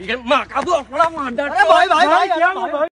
ഇങ്ങനെ മകബ് നോക്കണം അണ്ടർ ഭയ ഭയ ഭയ